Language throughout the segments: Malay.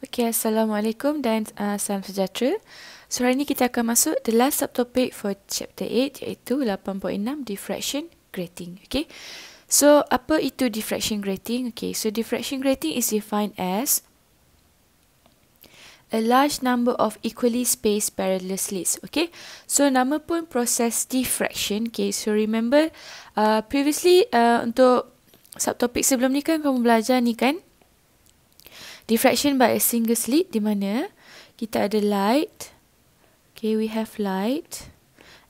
Okay, Assalamualaikum dan uh, salam sejahtera. So, hari ini kita akan masuk the last subtopic for chapter 8 iaitu 8.6 diffraction grating. Okay. So, apa itu diffraction grating? Okay, so diffraction grating is defined as a large number of equally spaced parallel slits. Okay, so nama pun proses diffraction. Okay, so remember uh, previously uh, untuk subtopik sebelum ni kan kamu belajar ni kan diffraction by a single slit di mana kita ada light. Okay we have light.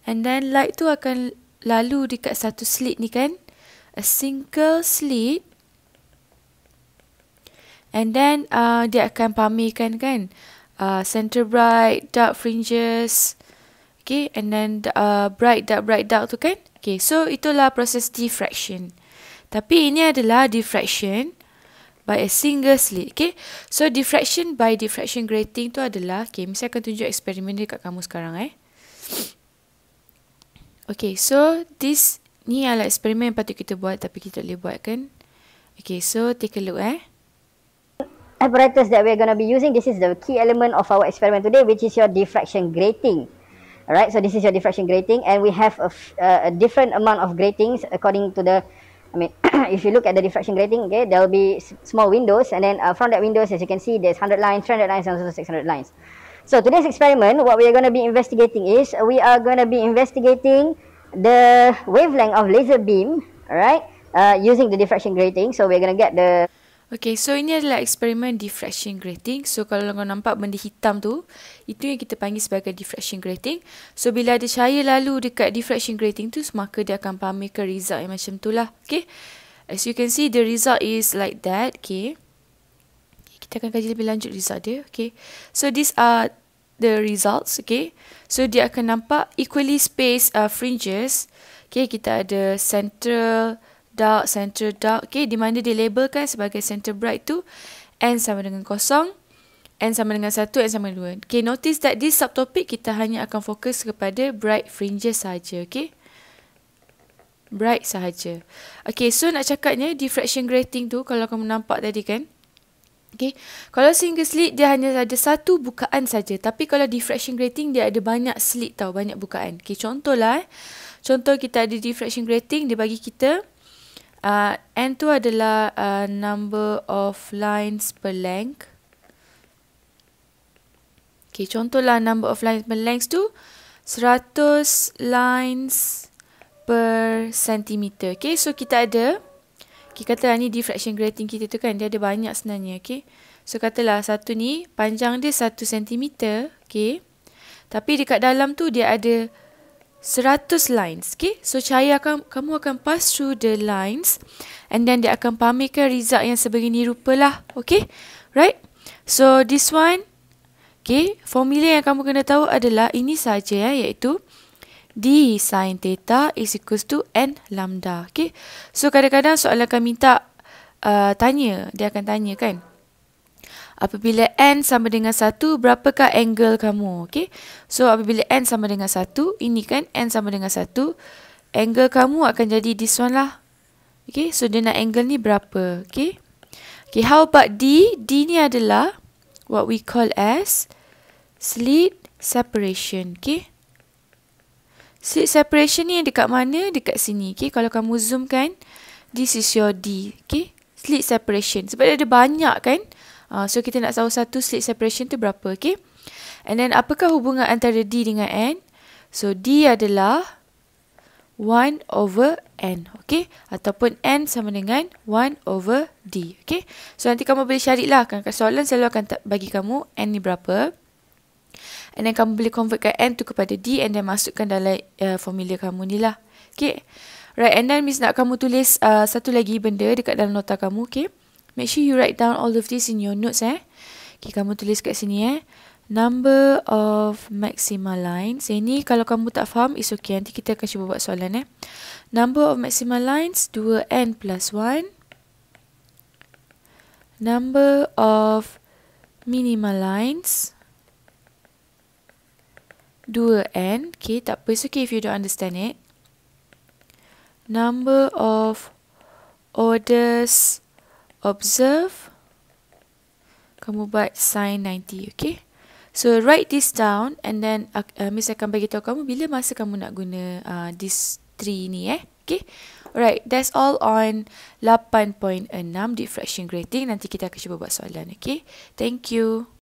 And then light tu akan lalu dekat satu slit ni kan? A single slit. And then uh, dia akan pamerkan kan? Uh, center bright dark fringes. Okay and then uh, bright dark bright dark tu kan? Okay so itulah proses diffraction. Tapi ini adalah diffraction by a single slit. Okay. So diffraction by diffraction grating tu adalah, okay, mesti akan tunjuk eksperimen dia kat kamu sekarang eh. Okay, so this ni adalah eksperimen yang patut kita buat tapi kita boleh buat kan. Okay, so take a look eh. Apparatus that we are going to be using, this is the key element of our experiment today, which is your diffraction grating. Alright, so this is your diffraction grating and we have a, uh, a different amount of gratings according to the I mean, if you look at the diffraction grating, okay, there will be small windows, and then uh, from that windows, as you can see, there's 100 lines, 300 lines, and also 600 lines. So today's experiment, what we are going to be investigating is, we are going to be investigating the wavelength of laser beam, alright, uh, using the diffraction grating. So we're going to get the Okay, so ini adalah eksperimen diffraction grating. So kalau kau nampak benda hitam tu, itu yang kita panggil sebagai diffraction grating. So bila ada cahaya lalu dekat diffraction grating tu, maka dia akan pamerkan result yang macam tu lah. Okay, as you can see the result is like that. Okay, kita akan kaji lebih lanjut result dia. Okay, so these are the results. Okay, so dia akan nampak equally spaced uh, fringes. Okay, kita ada central dark, center dark. Okay, di mana dia labelkan sebagai center bright tu n sama dengan kosong, n sama dengan satu, n sama dengan dua. Okay, notice that this subtopic kita hanya akan fokus kepada bright fringes saja. Okay, bright sahaja. Okay, so nak cakapnya diffraction grating tu kalau kamu nampak tadi kan. Okay, kalau single slit dia hanya ada satu bukaan saja. Tapi kalau diffraction grating dia ada banyak slit tau, banyak bukaan. Okay, contohlah. Eh. Contoh kita ada diffraction grating, dia bagi kita uh, N tu adalah uh, number of lines per length. Okay, contohlah number of lines per length tu 100 lines per centimeter. Okay, so kita ada Okay, katalah ni diffraction grating kita tu kan, dia ada banyak sebenarnya. Okay, so katalah satu ni panjang dia 1 cm. Okay, tapi dekat dalam tu dia ada 100 lines. Okay. So cahaya akan, kamu akan pass through the lines and then dia akan pamerkan result yang sebegini rupa lah. Okay. Right. So this one. Okay. Formula yang kamu kena tahu adalah ini saja ya, iaitu D sin theta is equals to N lambda. Okay. So kadang-kadang soalan akan minta uh, tanya. Dia akan tanya kan. Apabila n sama dengan 1, berapakah angle kamu? Okay. So, apabila n sama dengan 1, ini kan n sama dengan 1, angle kamu akan jadi this one lah. Okay. So, dia nak angle ni berapa? Okay. Okay, how about D? D ni adalah what we call as slit separation. Okay. Slit separation ni dekat mana? Dekat sini. Okay. Kalau kamu zoom kan, this is your D. Okay. Slit separation. Sebab dia ada banyak kan? Uh, so kita nak tahu satu slit separation tu berapa, okay? And then apakah hubungan antara D dengan N? So D adalah 1 over N, okay? Ataupun N sama dengan 1 over D, okay? So nanti kamu boleh cari lah, kan? Soalan selalu akan bagi kamu N ni berapa. And then kamu boleh convertkan N tu kepada D and then masukkan dalam uh, formula kamu ni lah. Okay? Right, and then Miss nak kamu tulis uh, satu lagi benda dekat dalam nota kamu, okay? Make sure you write down all of this in your notes eh. Okay, kamu tulis kat sini eh. Number of maxima lines. Ini kalau kamu tak faham, is okay. Nanti kita akan cuba buat soalan eh. Number of maxima lines, 2n plus 1. Number of minima lines, 2n. Okay, tak apa. It's okay if you don't understand it. Number of orders observe kamu buat sin 90, okay? So write this down and then uh, uh, Miss akan bagi tahu kamu bila masa kamu nak guna uh, this 3 ni eh. Okay. Alright, that's all on 8.6 diffraction grating. Nanti kita akan cuba buat soalan, okay? Thank you.